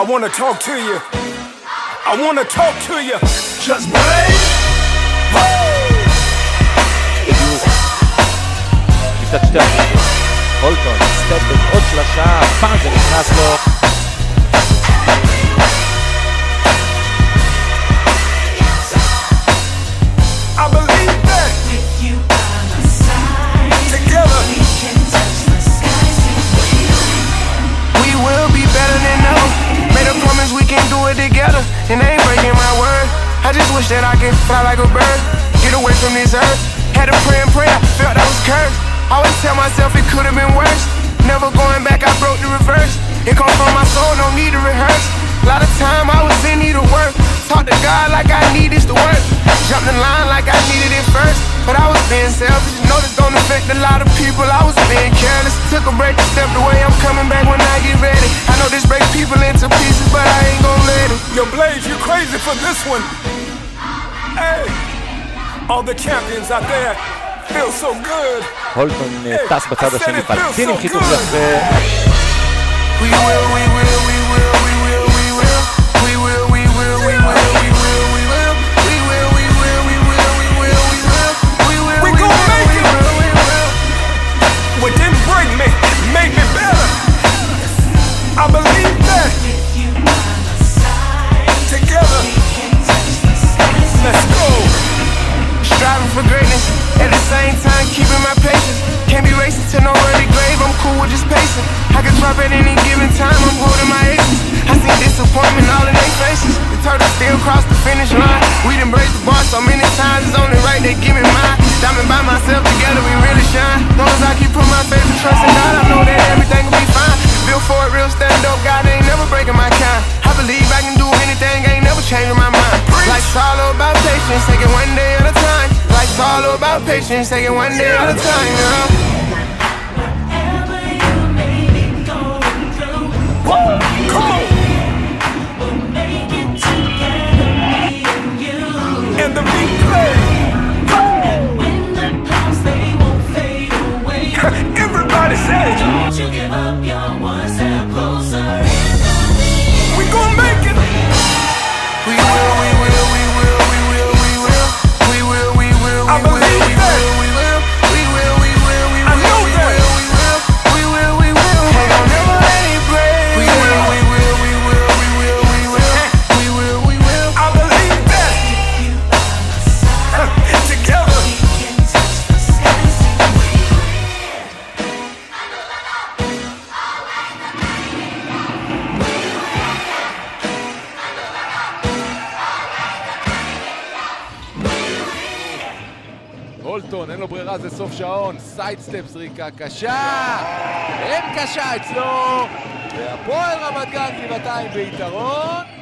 I wanna talk to you. I wanna talk to you. Just brave. קצת שתי הקבוצות. הולטון, סטפל, עוד שלושה, פעם זה נכנס לו. I just wish that I could fly like a bird, get away from this earth. Had to pray and pray, I felt I was cursed. Always tell myself it could have been worse. Never going back, I broke the reverse. It come from my soul, no need to rehearse. A lot of time I was in need of work. Talk to God like I need this to work. Jumped in line like I needed it first. But I was being selfish. Know this don't affect a lot of people. I was being careless. Took a break, stepped away. I'm coming back when I get ready. I know this breaks people into pieces, but I ain't gon' let it. Yo, Blaze, crazy for this one. Hey, all the champions out there feel so good. הולטון אה, טס בצד השני, פלסטינים חיתוך יפה. Drop at any given time, I'm holding my aces. I see disappointment all in their faces. The turtle still cross the finish line. We done break the bar so many times, it's only right they give me mine. Diamond by myself, together we really shine. Long as I keep putting my faith and trust in God, I know that everything will be fine. Built for real stand up, God ain't never breaking my kind. I believe I can do anything, ain't never changing my mind. Life's all about patience, take it one day at a time. Life's all about patience, take it one day at a time, girl. 오! הולטון, אין לו ברירה, זה סוף שעון. סיידסטפ, זריקה קשה! אין קשה אצלו! והפועל רמת גן גבעתיים ביתרון.